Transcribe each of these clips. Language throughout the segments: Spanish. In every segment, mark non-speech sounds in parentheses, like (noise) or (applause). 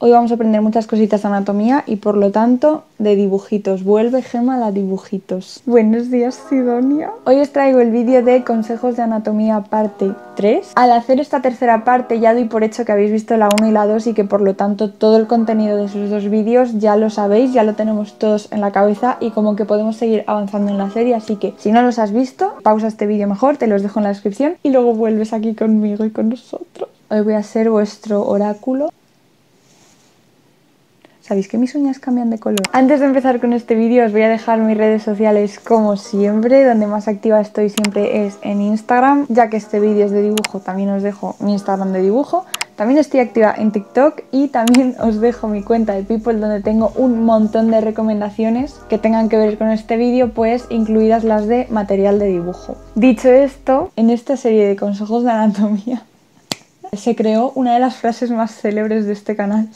Hoy vamos a aprender muchas cositas de anatomía y por lo tanto de dibujitos. Vuelve Gema a dibujitos. Buenos días Sidonia. Hoy os traigo el vídeo de consejos de anatomía parte 3. Al hacer esta tercera parte ya doy por hecho que habéis visto la 1 y la 2 y que por lo tanto todo el contenido de esos dos vídeos ya lo sabéis, ya lo tenemos todos en la cabeza y como que podemos seguir avanzando en la serie. Así que si no los has visto, pausa este vídeo mejor, te los dejo en la descripción y luego vuelves aquí conmigo y con nosotros. Hoy voy a ser vuestro oráculo Sabéis que mis uñas cambian de color. Antes de empezar con este vídeo os voy a dejar mis redes sociales como siempre, donde más activa estoy siempre es en Instagram, ya que este vídeo es de dibujo, también os dejo mi Instagram de dibujo. También estoy activa en TikTok y también os dejo mi cuenta de People donde tengo un montón de recomendaciones que tengan que ver con este vídeo, pues incluidas las de material de dibujo. Dicho esto, en esta serie de consejos de anatomía (laughs) se creó una de las frases más célebres de este canal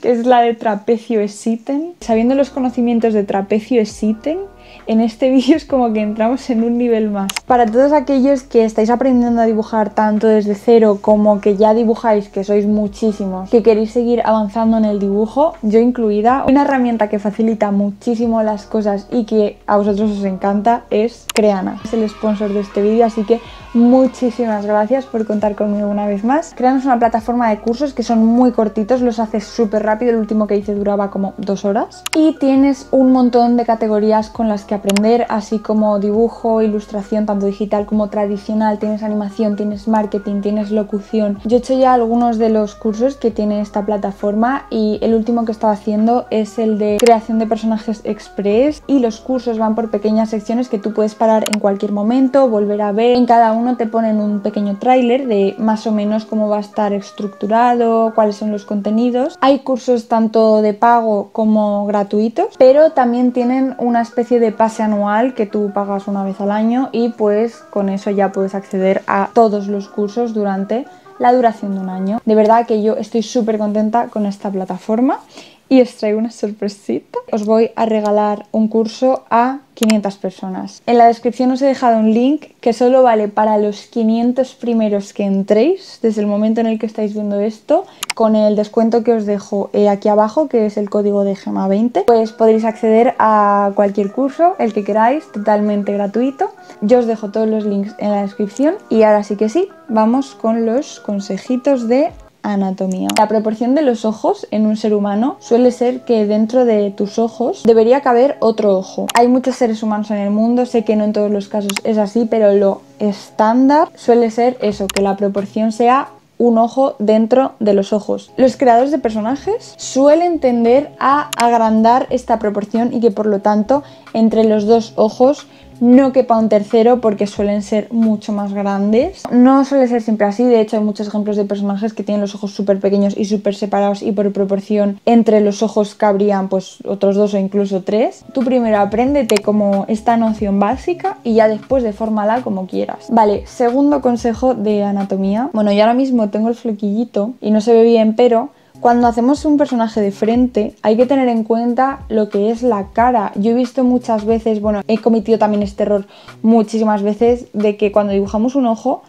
que es la de trapecio exiten. Sabiendo los conocimientos de trapecio exiten, en este (laughs) vídeo es como que entramos en un nivel más. Para todos aquellos que estáis aprendiendo a dibujar tanto desde cero como que ya dibujáis, que sois muchísimos, que queréis seguir avanzando en el dibujo, yo incluida, una herramienta que facilita muchísimo las cosas y que a vosotros os encanta es Creana. Es el sponsor de este vídeo, así que muchísimas gracias por contar conmigo una vez más. Creana es una plataforma de cursos que son muy cortitos, los haces súper rápido, el último que hice duraba como dos horas y tienes un montón de categorías con las que aprender, así como dibujo, ilustración, tanto digital como tradicional, tienes animación, tienes marketing, tienes locución. Yo he hecho ya algunos de los cursos que tiene esta plataforma y el último que estaba haciendo es el de creación de personajes express y los cursos van por pequeñas secciones que tú puedes parar en cualquier momento, volver a ver. En cada uno te ponen un pequeño tráiler de más o menos cómo va a estar estructurado, cuáles son los contenidos. Hay cursos tanto de pago como gratuitos, pero también tienen una especie de pase anual que tú pagas una vez al año y pues con eso ya puedes acceder a todos los cursos durante la duración de un año. De verdad que yo estoy súper contenta con esta plataforma y os traigo una sorpresita. Os voy a regalar un curso a 500 personas. En la descripción os he dejado un link que solo vale para los 500 primeros que entréis desde el momento en el que estáis viendo esto con el descuento que os dejo eh, aquí abajo que es el código de GEMA 20 pues podréis acceder a cualquier curso el que queráis totalmente gratuito yo os dejo todos los links en la descripción y ahora sí que sí vamos con los consejitos de anatomía. La proporción de los ojos en un ser humano suele ser que dentro de tus ojos debería caber otro ojo. Hay muchos seres humanos en el mundo, sé que no en todos los casos es así, pero lo estándar suele ser eso, que la proporción sea un ojo dentro de los ojos. Los creadores de personajes suelen tender a agrandar esta proporción y que por lo tanto entre los dos ojos no quepa un tercero porque suelen ser mucho más grandes. No suele ser siempre así, de hecho hay muchos ejemplos de personajes que tienen los ojos súper pequeños y súper separados y por proporción entre los ojos cabrían pues otros dos o incluso tres. Tú primero apréndete como esta noción básica y ya después defórmala como quieras. Vale, segundo consejo de anatomía. Bueno, yo ahora mismo tengo el flequillito y no se ve bien, pero cuando hacemos un personaje de frente hay que tener en cuenta lo que es la cara. Yo he visto muchas veces, bueno, he cometido también este error muchísimas veces de que cuando dibujamos un ojo...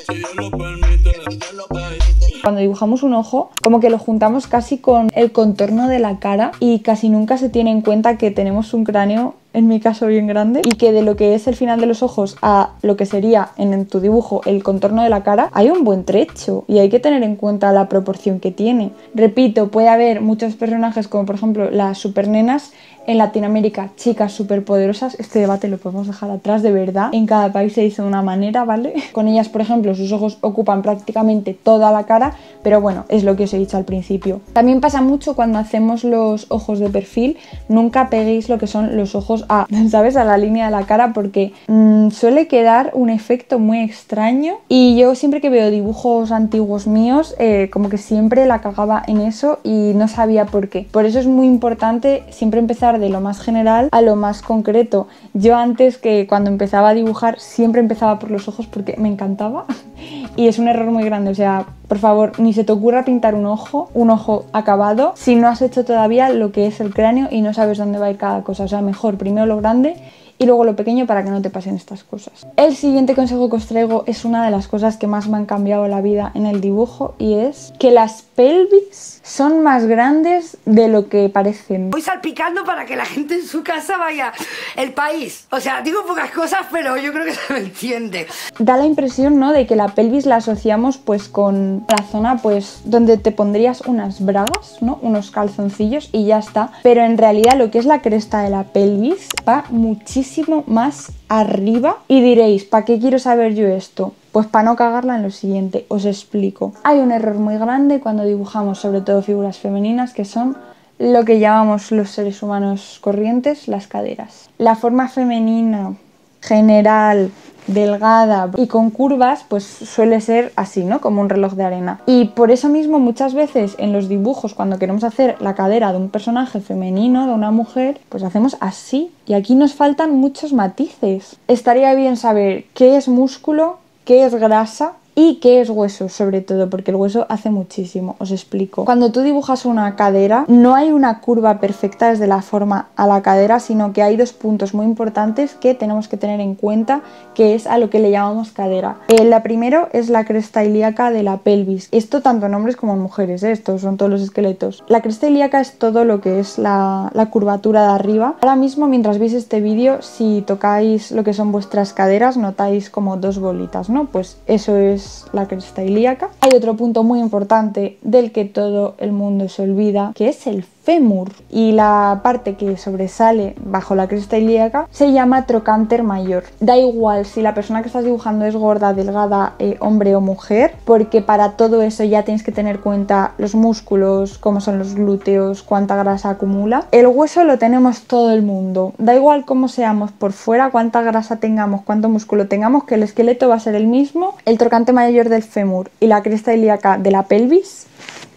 Cuando dibujamos un ojo, como que lo juntamos casi con el contorno de la cara y casi nunca se tiene en cuenta que tenemos un cráneo en mi caso bien grande, y que de lo que es el final de los ojos a lo que sería en tu dibujo el contorno de la cara, hay un buen trecho y hay que tener en cuenta la proporción que tiene. Repito, puede haber muchos personajes como por ejemplo las supernenas en Latinoamérica, chicas superpoderosas, este debate lo podemos dejar atrás de verdad. En cada país se dice de una manera, ¿vale? Con ellas, por ejemplo, sus ojos ocupan prácticamente toda la cara, pero bueno, es lo que os he dicho al principio. También pasa mucho cuando hacemos los ojos de perfil, nunca peguéis lo que son los ojos a, (laughs) ¿sabes? A la línea de la cara porque mm, suele quedar un efecto muy extraño y yo siempre que veo dibujos antiguos míos eh, como que siempre la cagaba en eso y no sabía por qué. Por eso es muy importante siempre empezar de lo más general a lo más concreto. Yo antes que cuando empezaba a dibujar siempre empezaba por los ojos porque me encantaba (laughs) y es un error muy grande, o sea, por favor, ni se te ocurra pintar un ojo, un ojo acabado, si no has hecho todavía lo que es el cráneo y no sabes dónde va a ir cada cosa, o sea, mejor primero lo grande y luego lo pequeño para que no te pasen estas cosas. El siguiente consejo que os traigo es una de las cosas que más me han cambiado la vida en el dibujo y es que las pelvis son más grandes de lo que parecen. Voy salpicando para que la gente en su casa vaya el país. O sea, digo pocas cosas, pero yo creo que se me entiende. Da la impresión, ¿no? De que la pelvis la asociamos pues con la zona pues donde te pondrías unas bragas, ¿no? Unos calzoncillos y ya está. Pero en realidad lo que es la cresta de la pelvis va muchísimo más arriba y diréis, ¿para qué quiero saber yo esto? Pues para no cagarla en lo siguiente, os explico. Hay un error muy grande cuando dibujamos sobre todo figuras femeninas que son lo que llamamos los seres humanos corrientes las caderas. La forma femenina general delgada y con curvas, pues suele ser así, ¿no? Como un reloj de arena. Y por eso mismo muchas veces en los dibujos, cuando queremos hacer la cadera de un personaje femenino, de una mujer, pues hacemos así. Y aquí nos faltan muchos matices. Estaría bien saber qué es músculo, qué es grasa ¿Y qué es hueso? Sobre todo, porque el hueso hace muchísimo, os explico. Cuando tú dibujas una cadera, no hay una curva perfecta desde la forma a la cadera, sino que hay dos puntos muy importantes que tenemos que tener en cuenta, que es a lo que le llamamos cadera. Eh, la primero es la cresta ilíaca de la pelvis. Esto tanto en hombres como en mujeres, ¿eh? estos son todos los esqueletos. La cresta ilíaca es todo lo que es la, la curvatura de arriba. Ahora mismo, mientras veis este vídeo, si tocáis lo que son vuestras caderas, notáis como dos bolitas, ¿no? Pues eso es la cresta ilíaca. Hay otro punto muy importante del que todo el mundo se olvida, que es el fémur y la parte que sobresale bajo la cresta ilíaca se llama trocánter mayor. Da igual si la persona que estás dibujando es gorda, delgada, eh, hombre o mujer, porque para todo eso ya tienes que tener cuenta los músculos, cómo son los glúteos, cuánta grasa acumula. El hueso lo tenemos todo el mundo. Da igual cómo seamos por fuera, cuánta grasa tengamos, cuánto músculo tengamos, que el esqueleto va a ser el mismo. El mayor del fémur y la cresta ilíaca de la pelvis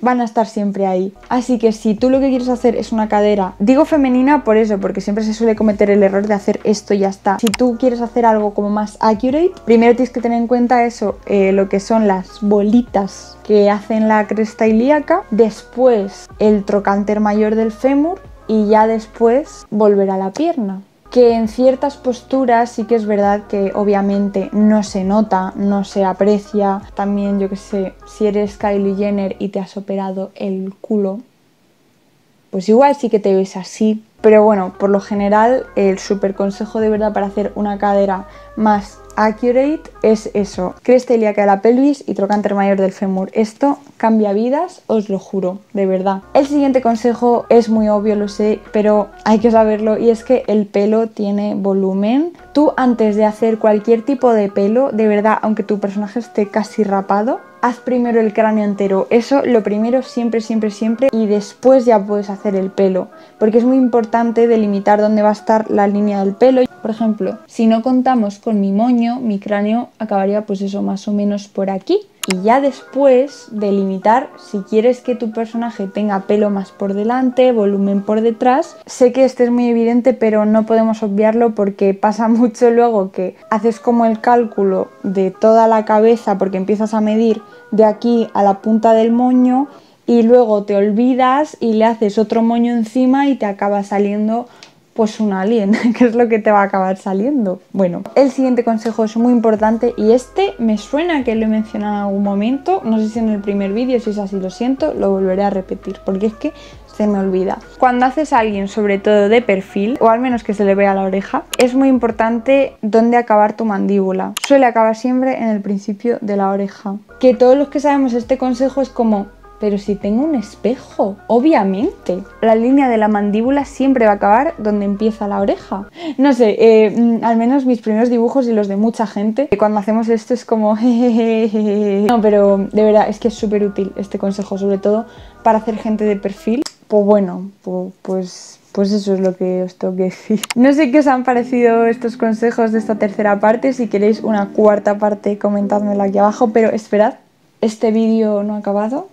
van a estar siempre ahí. Así que si tú lo que quieres hacer es una cadera, digo femenina por eso, porque siempre se suele cometer el error de hacer esto y ya está. Si tú quieres hacer algo como más accurate, primero tienes que tener en cuenta eso, eh, lo que son las bolitas que hacen la cresta ilíaca, después el trocánter mayor del fémur y ya después volver a la pierna que en ciertas posturas sí que es verdad que obviamente no se nota, no se aprecia. También yo que sé, si eres Kylie Jenner y te has operado el culo, pues igual sí que te ves así. Pero bueno, por lo general el super consejo de verdad para hacer una cadera más accurate es eso, cresta ilíaca de la pelvis y trocánter mayor del fémur. Esto cambia vidas, os lo juro, de verdad. El siguiente consejo es muy obvio, lo sé, pero hay que saberlo y es que el pelo tiene volumen. Tú antes de hacer cualquier tipo de pelo, de verdad, aunque tu personaje esté casi rapado, haz primero el cráneo entero. Eso lo primero siempre, siempre, siempre y después ya puedes hacer el pelo, porque es muy importante delimitar dónde va a estar la línea del pelo. Por ejemplo, si no contamos con mi moño, mi cráneo acabaría pues eso más o menos por aquí. Y ya después delimitar si quieres que tu personaje tenga pelo más por delante, volumen por detrás. Sé que este es muy evidente, pero no podemos obviarlo porque pasa (laughs) mucho luego que haces como el cálculo de toda la cabeza porque empiezas a medir de aquí a la punta del moño y luego te olvidas y le haces otro moño encima y te acaba saliendo pues un alien, (laughs) que es lo que te va a acabar saliendo. Bueno, el siguiente consejo es muy importante y este me suena que lo he mencionado en algún momento, no sé si en el primer vídeo, si es así lo siento, lo volveré a repetir, porque es que se me olvida. Cuando haces a alguien, sobre todo de perfil, o al menos que se le vea la oreja, es muy importante dónde acabar tu mandíbula. Suele acabar siempre en el principio de la oreja. Que todos los que sabemos este consejo es como pero si tengo un espejo, obviamente. La línea de la mandíbula siempre va a acabar donde empieza la oreja. No sé, eh, mm, al menos mis primeros dibujos y los de mucha gente, cuando hacemos esto es como... (laughs) no, pero de verdad es que es súper útil este consejo, sobre todo para hacer gente de perfil. Pues bueno, pues pues eso es lo que os tengo que decir. (laughs) No sé qué os han parecido estos consejos de esta tercera parte. Si queréis una cuarta parte, comentádmelo aquí abajo. Pero esperad, este vídeo no ha acabado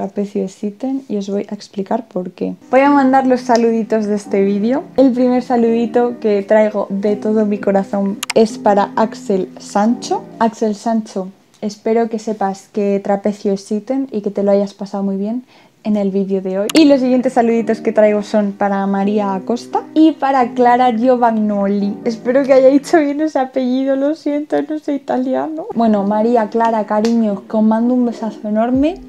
trapecio existen y os voy a explicar por qué. Voy a mandar los saluditos de este vídeo. El primer saludito que traigo de todo mi corazón es para Axel Sancho. Axel Sancho, espero que sepas que trapecio existen y que te lo hayas pasado muy bien en el vídeo de hoy. Y los siguientes saluditos que traigo son para María Acosta y para Clara Giovanoli. Espero que haya dicho bien ese apellido, lo siento, no soy italiano. Bueno, María, Clara, cariño, os mando un besazo enorme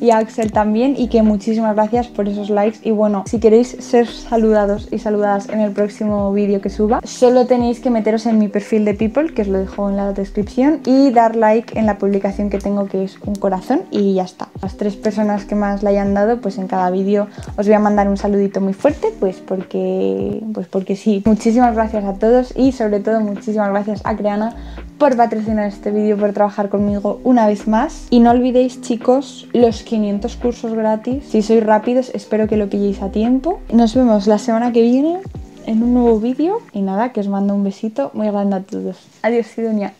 y a Axel también y que muchísimas gracias por esos likes y bueno, si queréis ser saludados y saludadas en el próximo vídeo que suba, solo tenéis que meteros en mi perfil de People, que os lo dejo en la descripción y dar like en la publicación que tengo que es un corazón y ya está. Las tres personas que más le hayan dado, pues en cada vídeo os voy a mandar un saludito muy fuerte, pues porque, pues porque sí. Muchísimas gracias a todos y sobre todo muchísimas gracias a Creana por patrocinar este vídeo, por trabajar conmigo una vez más. Y no olvidéis chicos los 500 cursos gratis. Si sois rápidos, espero que lo pilléis a tiempo. Nos vemos la semana que viene en un nuevo vídeo. Y nada, que os mando un besito muy grande a todos. Adiós, Sidonia.